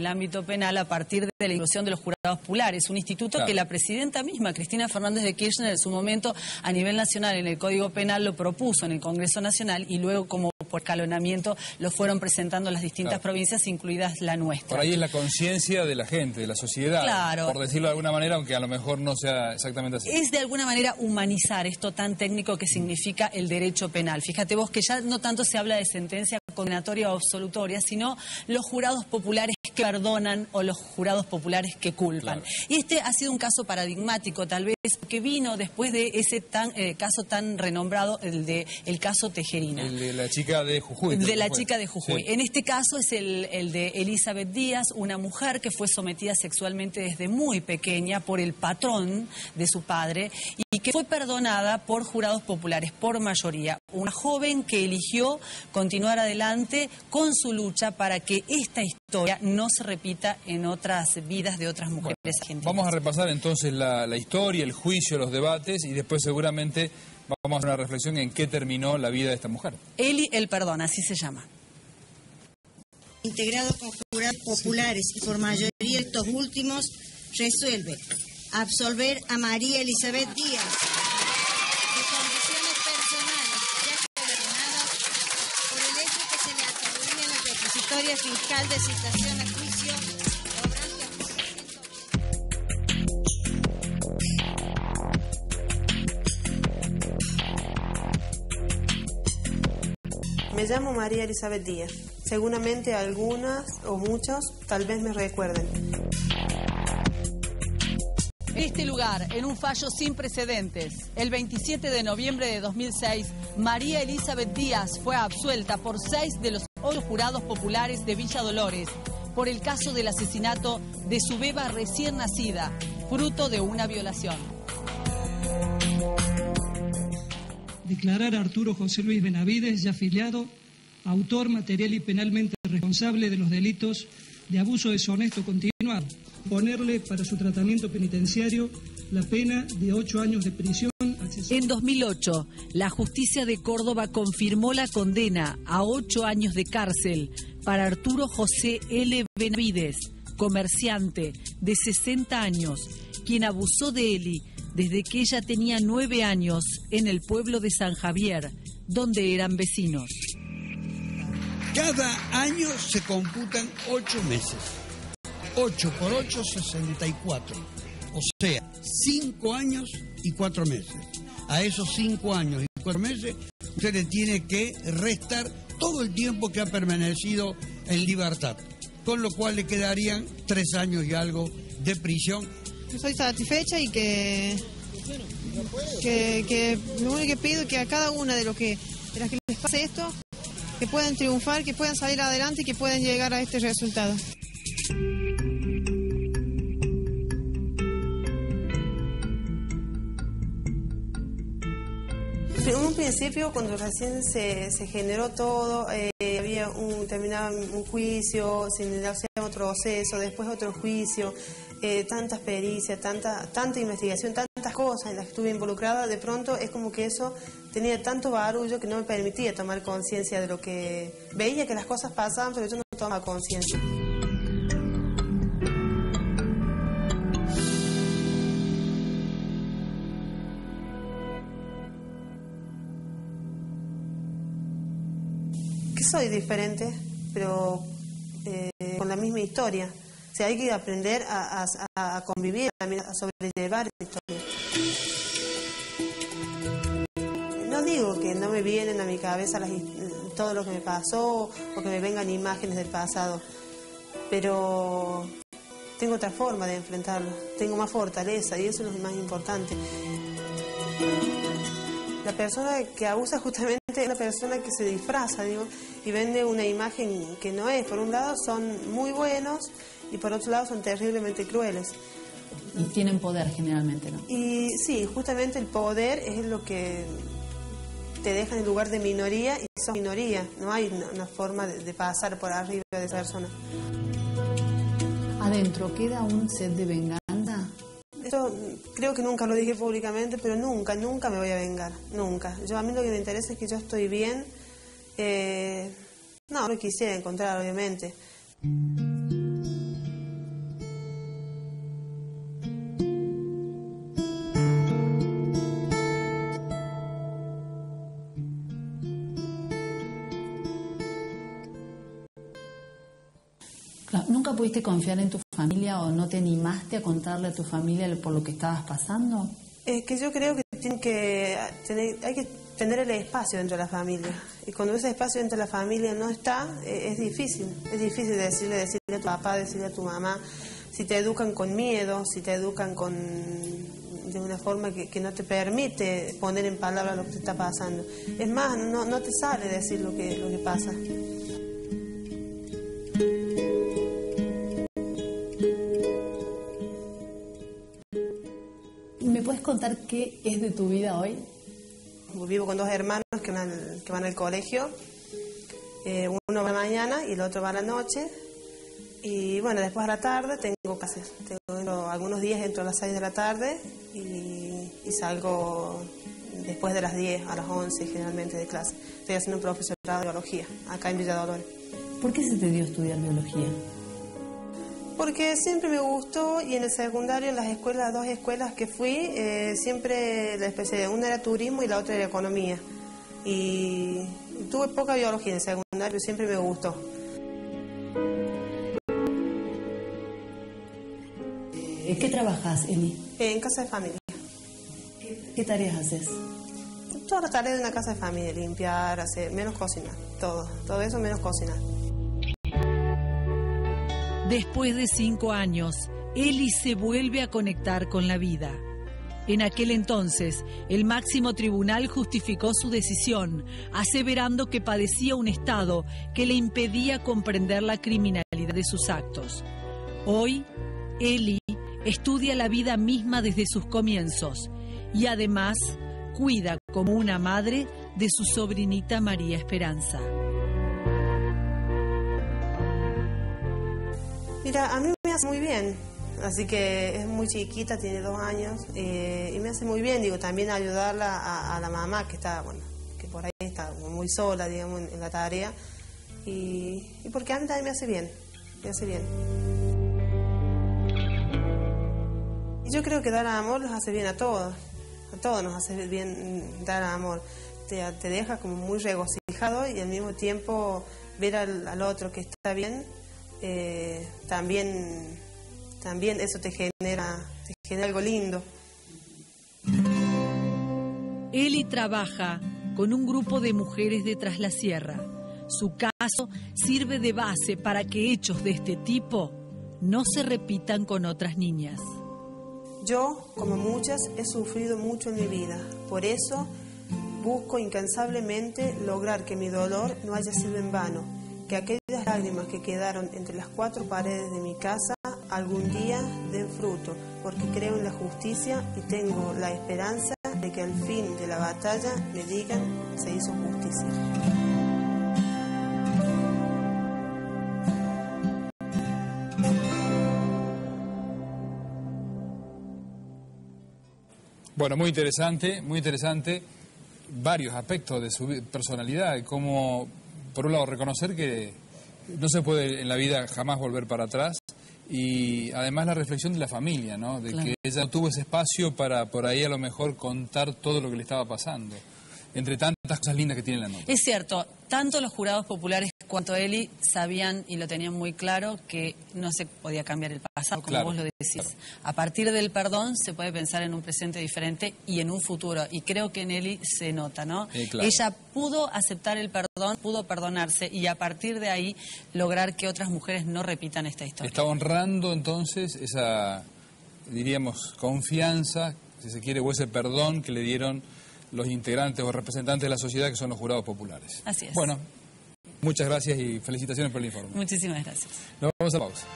el ámbito penal a partir de la inclusión de los jurados populares, un instituto que la presidenta misma, Cristina Fernández de Kirchner, en su momento a nivel nacional en el Código Penal lo propuso en el Congreso Nacional y luego como por escalonamiento lo fueron presentando las distintas provincias, incluidas la nuestra. Por ahí es la conciencia de la gente, de la sociedad, claro. por decirlo de alguna manera, aunque a lo mejor no sea exactamente así. Es de alguna manera humanizar esto tan técnico que significa el derecho penal. Fíjate vos que ya no tanto se habla de sentencia condenatoria o absolutoria, sino los jurados populares que perdonan o los jurados populares que culpan. Y este ha sido un caso paradigmático, tal vez, que vino después de ese tan, eh, caso tan renombrado, el de el caso Tejerina. El de la chica de Jujuy. De la chica de Jujuy. En este caso es el, el de Elizabeth Díaz, una mujer que fue sometida sexualmente desde muy pequeña por el patrón de su padre y que fue perdonada por jurados populares, por mayoría. Una joven que eligió continuar adelante con su lucha para que esta historia no se repita en otras vidas de otras mujeres argentinas. Vamos a repasar entonces la, historia, el juicio, los debates y después seguramente vamos a hacer una reflexión en qué terminó la vida de esta mujer. Eli el perdón, así se llama. Integrado con jurados populares y por mayoría estos últimos, resuelve absolver a María Elizabeth Díaz de condiciones personales ya condenadas por el hecho que se le atribuye en la requisitoria fiscal de citación a juicio Me llamo María Elizabeth Díaz. Seguramente algunas o muchos tal vez me recuerden. En este lugar, en un fallo sin precedentes, el 27 de noviembre de 2006, María Elizabeth Díaz fue absuelta por seis de los ocho jurados populares de Villa Dolores por el caso del asesinato de su beba recién nacida, fruto de una violación. Declarar a Arturo José Luis Benavides, ya afiliado, autor material y penalmente responsable de los delitos de abuso deshonesto continuado ponerle para su tratamiento penitenciario la pena de ocho años de prisión. En 2008, la justicia de Córdoba confirmó la condena a ocho años de cárcel para Arturo José L. Benavides, comerciante de 60 años, quien abusó de Eli desde que ella tenía nueve años en el pueblo de San Javier, donde eran vecinos. Cada año se computan ocho meses 8 por 8, 64. O sea, 5 años y 4 meses. A esos 5 años y 4 meses, usted le tiene que restar todo el tiempo que ha permanecido en libertad. Con lo cual le quedarían 3 años y algo de prisión. Yo soy satisfecha y que, que, que lo único que pido es que a cada una de, los que, de las que les pase esto, que puedan triunfar, que puedan salir adelante y que puedan llegar a este resultado. En un principio, cuando recién se, generó todo, eh, había un, terminaba un juicio, se iniciaba otro proceso, después otro juicio, eh, tanta experiencia, tanta, tanta investigación, tantas cosas en las que estuve involucrada, de pronto es como que eso tenía tanto barullo que no me permitía tomar conciencia de lo que veía que las cosas pasaban, pero yo no tomaba conciencia. Soy diferente, pero eh, con la misma historia. O hay que aprender a, convivir, a sobrellevar esta historia. No digo que no me vienen a mi cabeza todo lo que me pasó o que me vengan imágenes del pasado, pero tengo otra forma de enfrentarlo, tengo más fortaleza y eso es lo más importante. La persona que abusa justamente una persona que se disfraza, digo, y vende una imagen que no es. Por un lado son muy buenos y por otro lado son terriblemente crueles. Y tienen poder generalmente, ¿no? Y sí, justamente el poder es lo que te deja en lugar de minoría y son minoría. No hay una forma de, pasar por arriba de esa persona. Adentro queda un sed de venganza creo que nunca lo dije públicamente, pero nunca, nunca me voy a vengar, nunca. Yo a mí lo que me interesa es que yo estoy bien. Eh, no, lo quisiera encontrar, obviamente. ¿Nunca pudiste confiar en tu familia o no te animaste a contarle a tu familia por lo que estabas pasando? Es que yo creo que, tiene que tener, hay que tener el espacio dentro de la familia. Y cuando ese espacio dentro de la familia no está, eh, es difícil. Es difícil decirle, decirle a tu papá, decirle a tu mamá, si te educan con miedo, si te educan con de una forma que, que no te permite poner en palabras lo que te está pasando. Es más, no, no te sale decir lo que, lo que pasa. Contar qué es de tu vida hoy? Vivo con dos hermanos que van al, que van al colegio. Eh, uno va a la mañana y el otro va a la noche. Y bueno, después a la tarde tengo clases. Tengo, algunos días entro a las 6 de la tarde y, y salgo después de las 10 a las 11 generalmente de clase. Estoy haciendo un profesorado de biología acá en Villa Dolores. ¿Por qué se te dio estudiar biología? Porque siempre me gustó y en el secundario, en las escuelas, las dos escuelas que fui, eh, siempre la especialidad, una era turismo y la otra era economía. Y tuve poca biología en el secundario, siempre me gustó. ¿En qué trabajas, Eli? En casa de familia. ¿Qué tareas haces? Todas las tareas de una casa de familia, limpiar, hacer, menos cocinar, todo, todo eso menos cocinar. Después de cinco años, Eli se vuelve a conectar con la vida. En aquel entonces, el máximo tribunal justificó su decisión, aseverando que padecía un estado que le impedía comprender la criminalidad de sus actos. Hoy, Eli estudia la vida misma desde sus comienzos y además cuida como una madre de su sobrinita María Esperanza. Mira, a mí me hace muy bien, así que es muy chiquita, tiene dos años, eh, y me hace muy bien, digo, también ayudarla a, a, la mamá que está, bueno, que por ahí está muy sola, digamos, en, la tarea, y, y, porque a mí también me hace bien, me hace bien. Y yo creo que dar amor los hace bien a todos, a todos nos hace bien dar amor, te, te deja como muy regocijado y al mismo tiempo ver al, al otro que está bien eh, también, también eso te genera, te genera algo lindo. Eli trabaja con un grupo de mujeres de Tras la Sierra. Su caso sirve de base para que hechos de este tipo no se repitan con otras niñas. Yo, como muchas, he sufrido mucho en mi vida. Por eso busco incansablemente lograr que mi dolor no haya sido en vano que aquellas lágrimas que quedaron entre las cuatro paredes de mi casa algún día den fruto, porque creo en la justicia y tengo la esperanza de que al fin de la batalla me digan se hizo justicia. Bueno, muy interesante, muy interesante varios aspectos de su personalidad, como por un lado, reconocer que no se puede en la vida jamás volver para atrás y además la reflexión de la familia, ¿no? De claro. que ella no tuvo ese espacio para por ahí a lo mejor contar todo lo que le estaba pasando, entre tantas cosas lindas que tiene la nota. Es cierto, tanto los jurados populares cuanto Eli sabían y lo tenían muy claro que no se podía cambiar el pasado, como Claro, vos lo decís. A partir del perdón se puede pensar en un presente diferente y en un futuro. Y creo que en Eli se nota, ¿no? Sí, claro. Ella pudo aceptar el perdón, pudo perdonarse y a partir de ahí lograr que otras mujeres no repitan esta historia. Está honrando entonces esa, diríamos, confianza, si se quiere, o ese perdón que le dieron los integrantes o representantes de la sociedad que son los jurados populares. Así es. Bueno, muchas gracias y felicitaciones por el informe. Muchísimas gracias. Nos vamos a pausa.